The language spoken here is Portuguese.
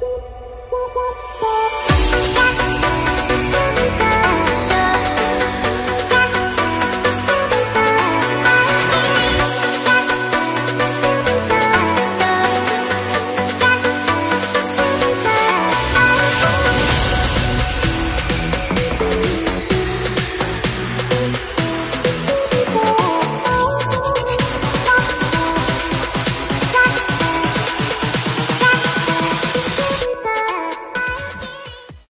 Música